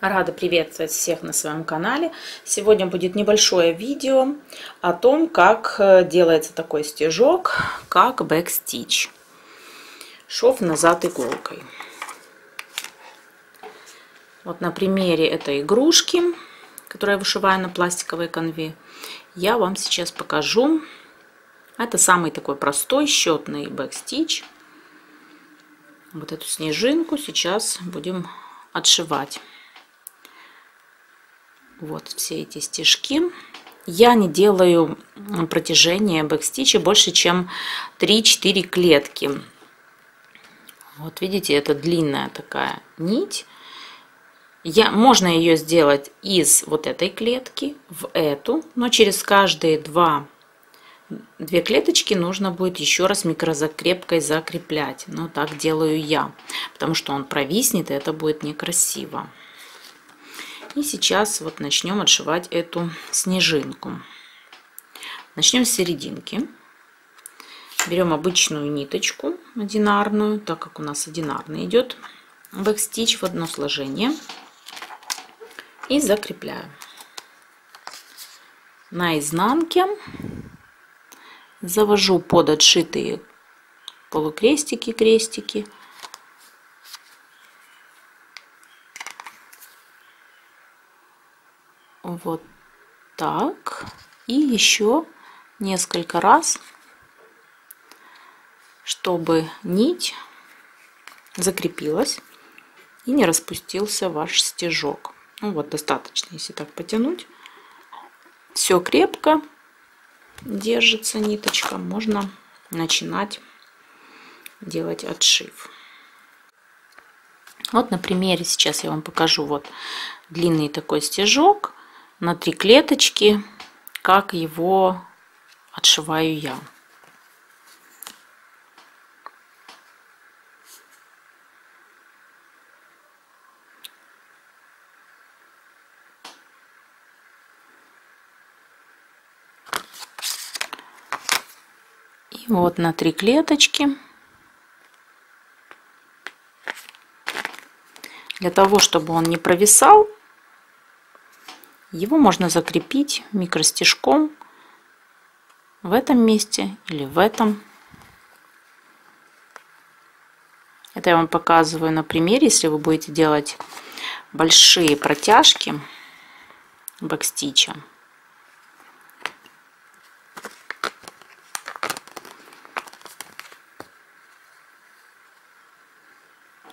Рада приветствовать всех на своем канале. Сегодня будет небольшое видео о том, как э, делается такой стежок, как backstitch. Шов назад иголкой. Вот на примере этой игрушки, которую я вышиваю на пластиковой конве, я вам сейчас покажу. Это самый такой простой счетный backstitch. Вот эту снежинку сейчас будем отшивать вот все эти стежки. Я не делаю протяжение бэкстича больше, чем 3-4 клетки. Вот видите, это длинная такая нить. Я, можно ее сделать из вот этой клетки в эту, но через каждые два, две клеточки нужно будет еще раз микрозакрепкой закреплять. Но так делаю я, потому что он провиснет, и это будет некрасиво. И сейчас вот начнем отшивать эту снежинку. Начнем с серединки. Берем обычную ниточку одинарную, так как у нас одинарный идет бэкстич в одно сложение. И закрепляю. На изнанке завожу под отшитые полукрестики, крестики вот так. И еще несколько раз чтобы нить закрепилась и не распустился ваш стежок. Ну вот достаточно если так потянуть. Все крепко держится ниточка. Можно начинать делать отшив. Вот на примере сейчас я вам покажу вот длинный такой стежок на три клеточки, как его отшиваю я. И вот на три клеточки. Для того, чтобы он не провисал, его можно закрепить микростежком в этом месте или в этом. Это я вам показываю на примере, если вы будете делать большие протяжки бэкстича.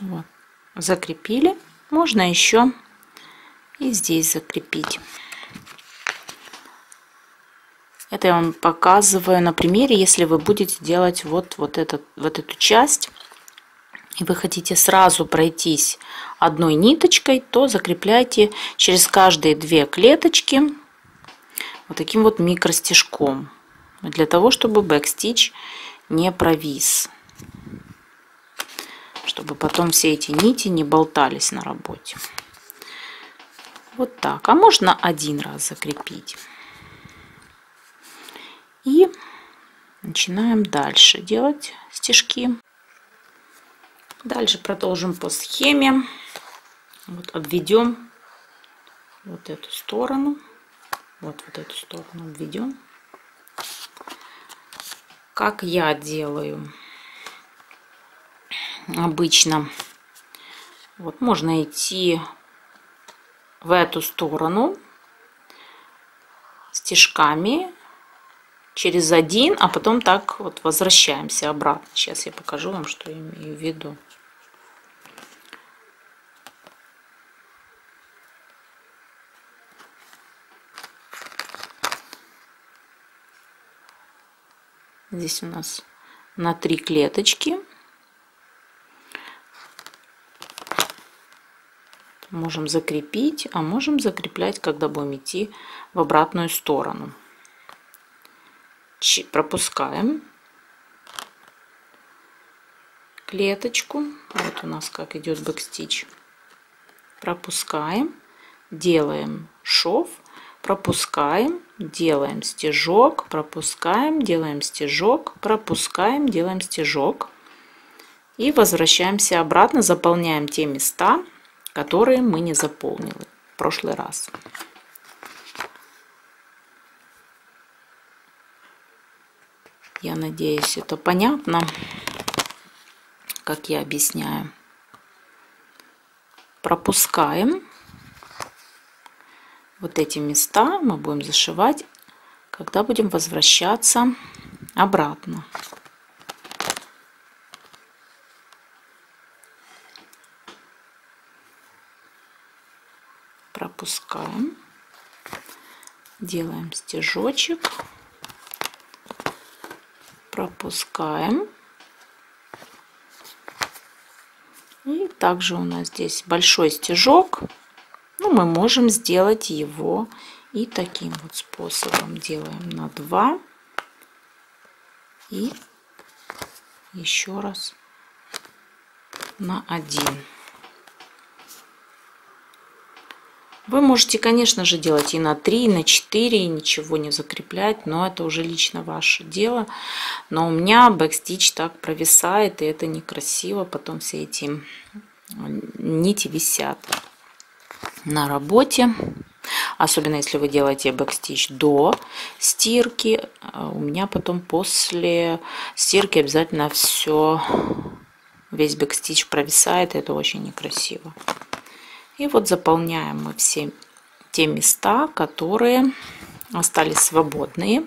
Вот. Закрепили. Можно еще и здесь закрепить. Это я вам показываю на примере, если вы будете делать вот, вот, этот, вот эту часть, и вы хотите сразу пройтись одной ниточкой, то закрепляйте через каждые две клеточки вот таким вот микростежком, для того, чтобы бэкстич не провис, чтобы потом все эти нити не болтались на работе. Вот так. А можно один раз закрепить. И начинаем дальше делать стежки. Дальше продолжим по схеме. Вот обведем вот эту сторону. Вот, вот эту сторону обведем. Как я делаю обычно. Вот можно идти в эту сторону стежками через один, а потом так вот возвращаемся обратно. Сейчас я покажу вам, что я имею в виду. Здесь у нас на три клеточки. Можем закрепить, а можем закреплять, когда будем идти в обратную сторону. Пропускаем. Клеточку. Вот у нас как идет бэкстич. Пропускаем, делаем шов, пропускаем, делаем стежок, пропускаем, делаем стежок, пропускаем, делаем стежок. И возвращаемся обратно, заполняем те места, которые мы не заполнили в прошлый раз. Я надеюсь, это понятно, как я объясняю. Пропускаем вот эти места, мы будем зашивать, когда будем возвращаться обратно. Пропускаем, делаем стежочек пропускаем. И также у нас здесь большой стежок. Ну, мы можем сделать его и таким вот способом. Делаем на 2. И еще раз на 1. Вы можете, конечно же, делать и на 3, и на 4, и ничего не закреплять, но это уже лично ваше дело. Но у меня backstitch так провисает, и это некрасиво. Потом все эти нити висят на работе. Особенно если вы делаете backstitch до стирки. А у меня потом после стирки обязательно все, весь backstitch провисает. И это очень некрасиво. И вот заполняем мы все те места, которые остались свободные.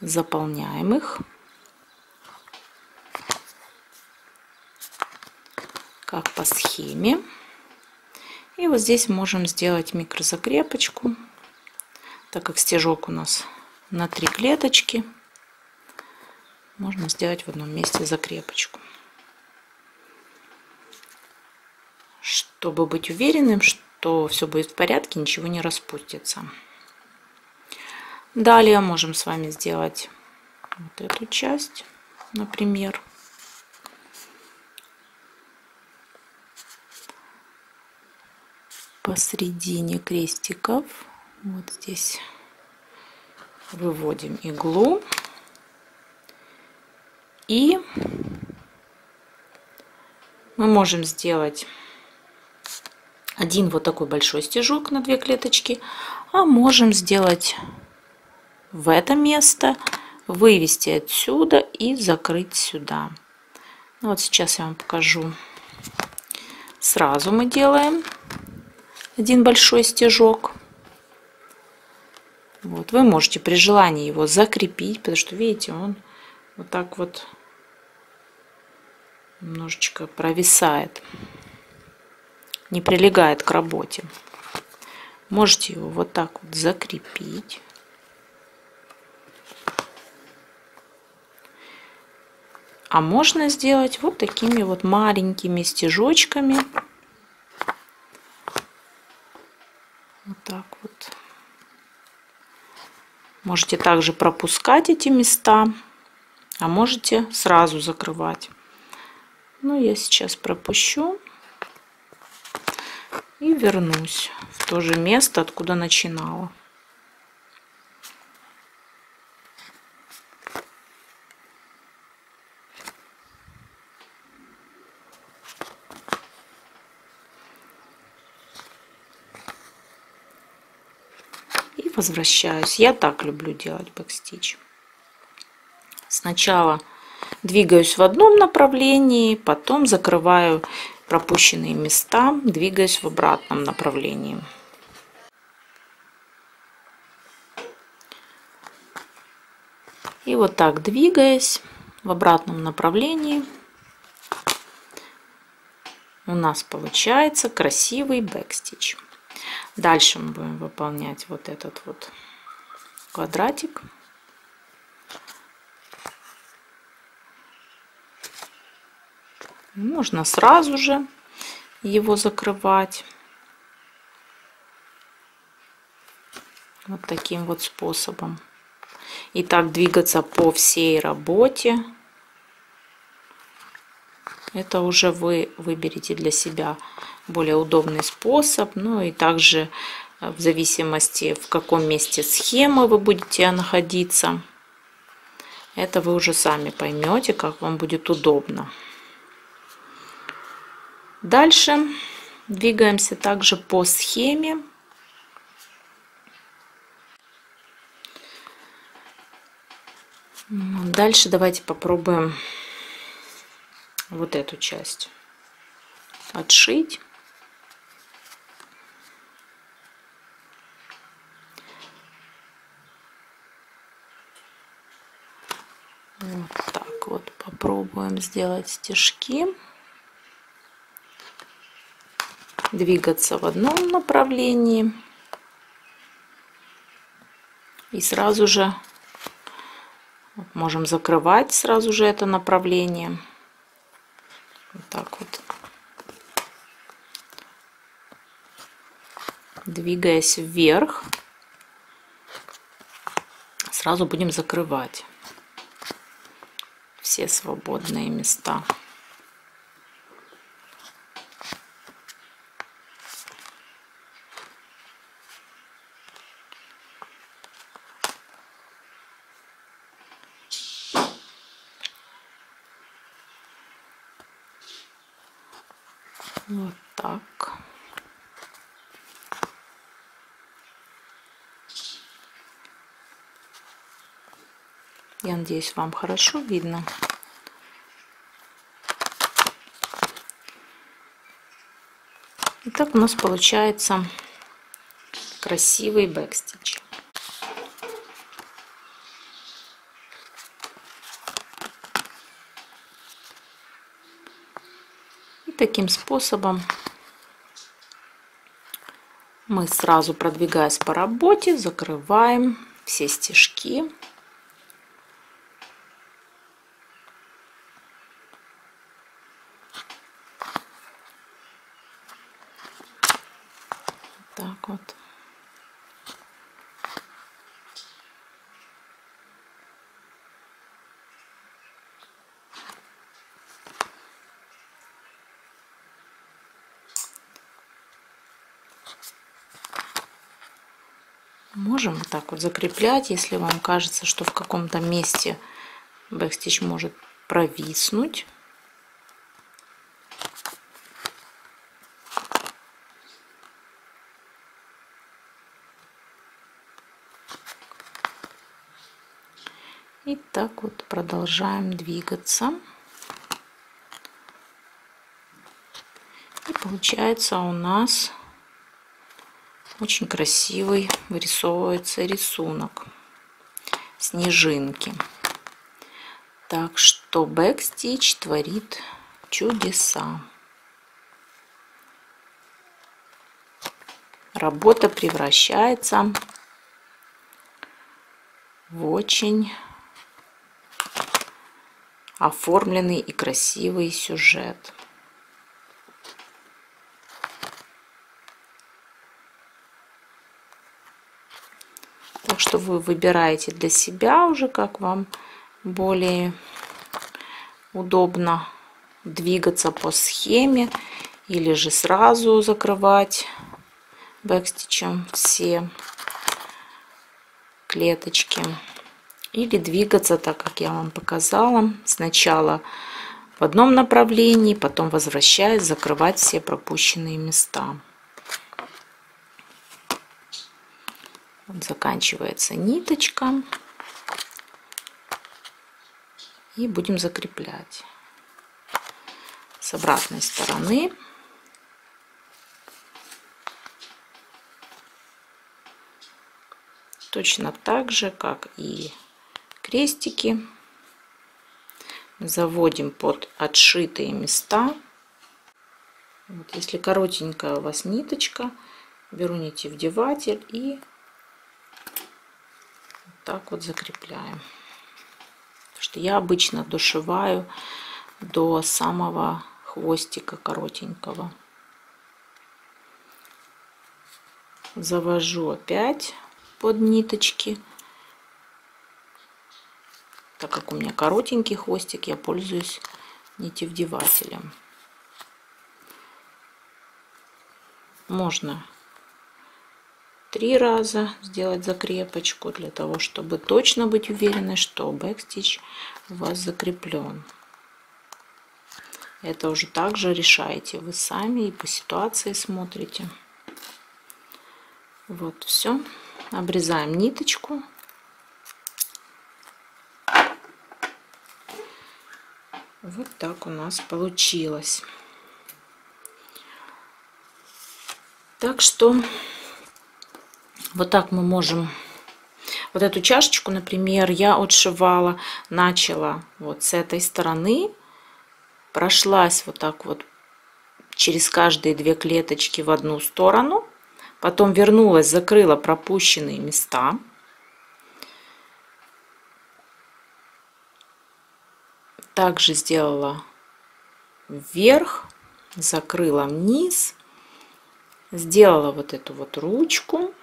Заполняем их. Как по схеме. И вот здесь можем сделать микрозакрепочку, так как стежок у нас на три клеточки можно сделать в одном месте закрепочку. Чтобы быть уверенным, что все будет в порядке, ничего не распустится. Далее можем с вами сделать вот эту часть, например. Посредине крестиков, вот здесь выводим иглу. И мы можем сделать один вот такой большой стежок на две клеточки, а можем сделать в это место, вывести отсюда и закрыть сюда. Ну вот сейчас я вам покажу. Сразу мы делаем один большой стежок. Вот, вы можете при желании его закрепить, потому что, видите, он вот так вот немножечко провисает, не прилегает к работе. Можете его вот так вот закрепить. А можно сделать вот такими вот маленькими стежочками. Вот так вот. Можете также пропускать эти места, а можете сразу закрывать. Ну, я сейчас пропущу и вернусь в то же место, откуда начинала. И возвращаюсь. Я так люблю делать backstitch. Сначала двигаюсь в одном направлении, потом закрываю пропущенные места, двигаюсь в обратном направлении. И вот так двигаясь в обратном направлении, у нас получается красивый backstitch. Дальше мы будем выполнять вот этот вот квадратик. Можно сразу же его закрывать. Вот таким вот способом. И так двигаться по всей работе. Это уже вы выберете для себя более удобный способ. Ну и также э, в зависимости в каком месте схемы вы будете находиться. Это вы уже сами поймете, как вам будет удобно. Дальше двигаемся также по схеме. Дальше давайте попробуем вот эту часть отшить. Вот так вот попробуем сделать стежки. Двигаться в одном направлении. И сразу же можем закрывать сразу же это направление. Вот так вот. Двигаясь вверх, сразу будем закрывать все свободные места. Вот так. Я надеюсь, вам хорошо видно. Итак, у нас получается красивый бэкстич. И таким способом мы сразу продвигаясь по работе закрываем все стежки так вот. Можем вот так вот закреплять, если вам кажется, что в каком-то месте бэкстич может провиснуть. И так вот продолжаем двигаться. И получается у нас очень красивый вырисовывается рисунок снежинки. Так что бэкстич творит чудеса. Работа превращается в очень оформленный и красивый сюжет. Так что вы выбираете для себя уже, как вам более удобно двигаться по схеме или же сразу закрывать бэкстичем все клеточки или двигаться так, как я вам показала. Сначала в одном направлении, потом возвращаясь, закрывать все пропущенные места. Вот заканчивается ниточка. И будем закреплять. С обратной стороны. Точно так же, как и крестики. Заводим под отшитые места. Вот, если коротенькая у вас ниточка, беру нитевдеватель и вот так вот закрепляем. Потому что я обычно дошиваю до самого хвостика коротенького. Завожу опять под ниточки так как у меня коротенький хвостик, я пользуюсь нитевдевателем. Можно три раза сделать закрепочку для того, чтобы точно быть уверенной, что бэкстич у вас закреплен. Это уже также решаете вы сами и по ситуации смотрите. Вот все. Обрезаем ниточку. Вот так у нас получилось. Так что вот так мы можем вот эту чашечку, например, я отшивала, начала вот с этой стороны, прошлась вот так вот через каждые две клеточки в одну сторону, потом вернулась, закрыла пропущенные места. Также сделала вверх, закрыла вниз сделала вот эту вот ручку,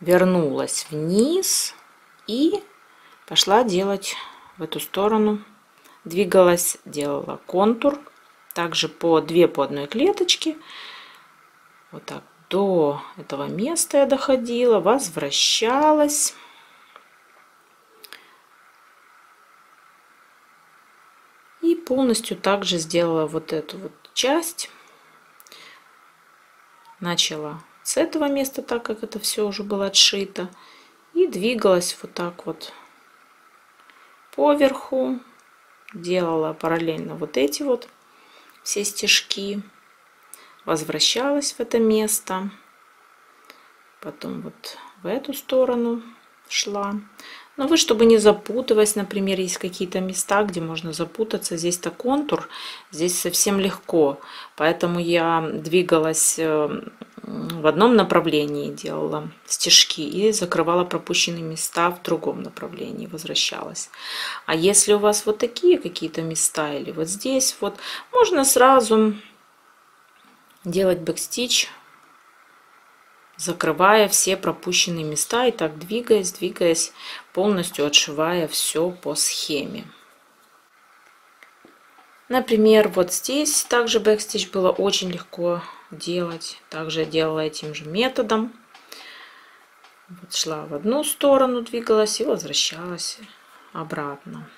вернулась вниз и пошла делать в эту сторону. Двигалась, делала контур, также по 2 по одной клеточке. Вот так до этого места я доходила, возвращалась. И полностью также сделала вот эту вот часть начала с этого места, так как это все уже было отшито, и двигалась вот так вот поверху, делала параллельно вот эти вот все стежки, возвращалась в это место, потом вот в эту сторону шла. Но вы, чтобы не запутывать, например, есть какие-то места, где можно запутаться. Здесь-то контур, здесь совсем легко. Поэтому я двигалась э, в одном направлении, делала стежки и закрывала пропущенные места в другом направлении, возвращалась. А если у вас вот такие какие-то места или вот здесь, вот можно сразу делать бэкстич закрывая все пропущенные места и так двигаясь, двигаясь, полностью отшивая все по схеме. Например, вот здесь также бэкстич было очень легко делать. Также делала этим же методом. Вот шла в одну сторону, двигалась и возвращалась обратно.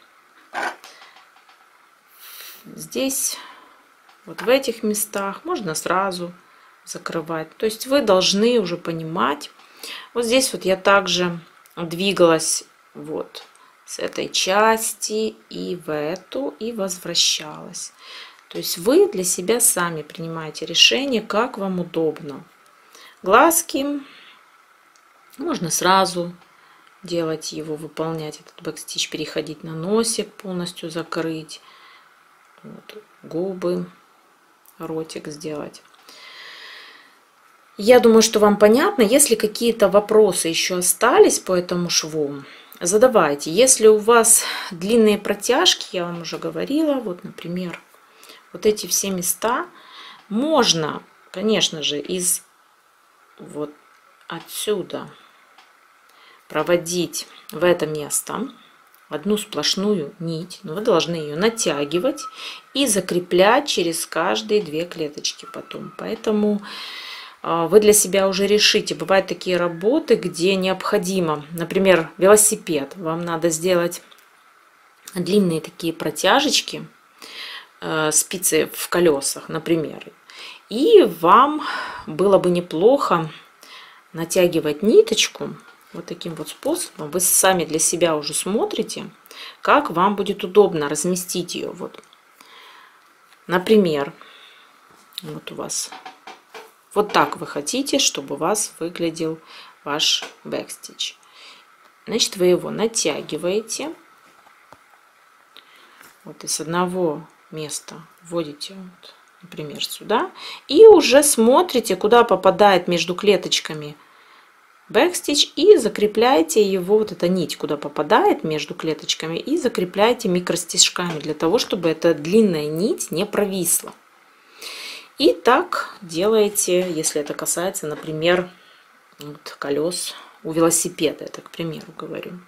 Здесь, вот в этих местах, можно сразу закрывать. То есть вы должны уже понимать. Вот здесь вот я также двигалась вот с этой части и в эту и возвращалась. То есть вы для себя сами принимаете решение, как вам удобно. Глазки можно сразу делать его, выполнять этот бэкстич, переходить на носик, полностью закрыть, вот, губы, ротик сделать. Я думаю, что вам понятно. Если какие-то вопросы еще остались по этому шву, задавайте. Если у вас длинные протяжки, я вам уже говорила, вот, например, вот эти все места, можно, конечно же, из вот отсюда проводить в это место одну сплошную нить, но вы должны ее натягивать и закреплять через каждые две клеточки потом. Поэтому а, вы для себя уже решите. Бывают такие работы, где необходимо, например, велосипед. Вам надо сделать длинные такие протяжечки, спицы в колесах, например. И вам было бы неплохо натягивать ниточку вот таким вот способом. Вы сами для себя уже смотрите, как вам будет удобно разместить ее. Вот. Например, вот у вас вот так вы хотите, чтобы у вас выглядел ваш бэкстич. Значит, вы его натягиваете. Вот из одного места вводите, вот, например, сюда. И уже смотрите, куда попадает между клеточками бэкстич. И закрепляете его, вот эта нить, куда попадает между клеточками. И закрепляете микростежками, для того, чтобы эта длинная нить не провисла. И так делаете, если это касается, например, вот колес у велосипеда, это к примеру говорю.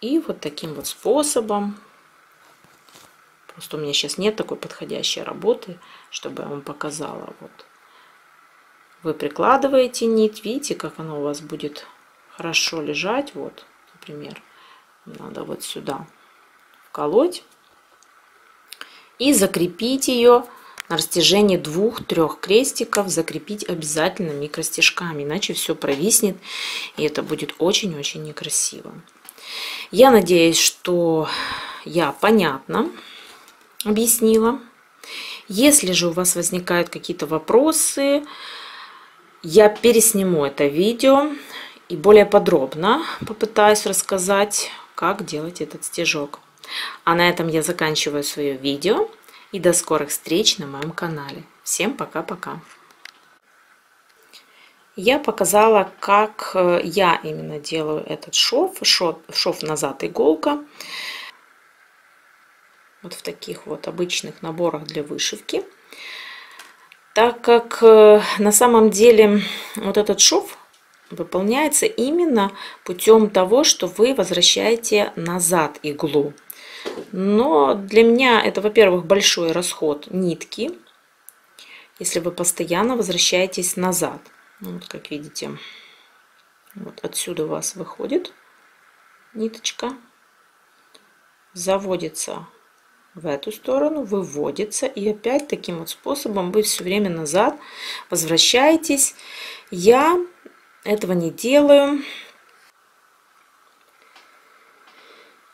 И вот таким вот способом, просто у меня сейчас нет такой подходящей работы, чтобы я вам показала. Вот. вы прикладываете нить, видите, как оно у вас будет хорошо лежать. Вот, например, надо вот сюда вколоть и закрепить ее на растяжении двух-трех крестиков закрепить обязательно микростежками, иначе все провиснет, и это будет очень-очень некрасиво. Я надеюсь, что я понятно объяснила. Если же у вас возникают какие-то вопросы, я пересниму это видео и более подробно попытаюсь рассказать, как делать этот стежок. А на этом я заканчиваю свое видео и до скорых встреч на моем канале. Всем пока-пока! Я показала, как э, я именно делаю этот шов. Шов, шов назад иголка. Вот в таких вот обычных наборах для вышивки. Так как э, на самом деле вот этот шов выполняется именно путем того, что вы возвращаете назад иглу. Но для меня это, во-первых, большой расход нитки, если вы постоянно возвращаетесь назад. Ну, вот как видите, вот отсюда у вас выходит ниточка, заводится в эту сторону, выводится, и опять таким вот способом вы все время назад возвращаетесь. Я этого не делаю.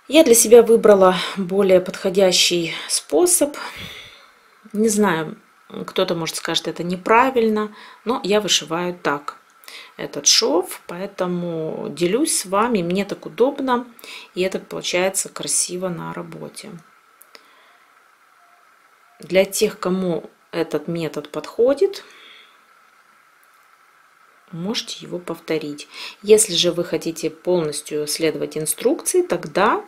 Я для себя выбрала более подходящий способ. Не знаю, кто-то может скажет, это неправильно, но я вышиваю так этот шов, поэтому делюсь с вами, мне так удобно, и это получается красиво на работе. Для тех, кому этот метод подходит, можете его повторить. Если же вы хотите полностью следовать инструкции, тогда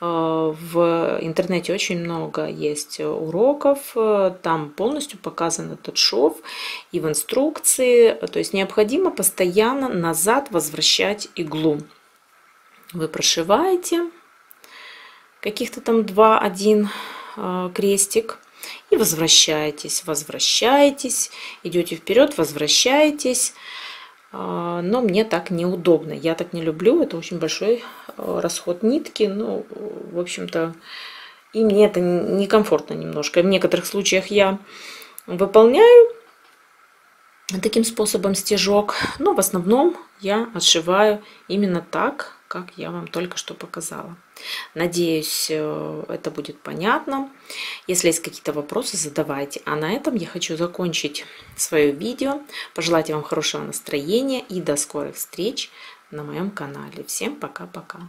э, в интернете очень много есть уроков, э, там полностью показан этот шов и в инструкции. То есть необходимо постоянно назад возвращать иглу. Вы прошиваете каких-то там 2-1 э, крестик и возвращаетесь, возвращаетесь, идете вперед, возвращаетесь. А, но мне так неудобно. Я так не люблю, это очень большой а, расход нитки, ну, в общем-то, и мне это некомфортно немножко. В некоторых случаях я выполняю таким способом стежок, но в основном я отшиваю именно так, как я вам только что показала. Надеюсь, э, это будет понятно. Если есть какие-то вопросы, задавайте. А на этом я хочу закончить свое видео. Пожелать вам хорошего настроения и до скорых встреч на моем канале. Всем пока-пока.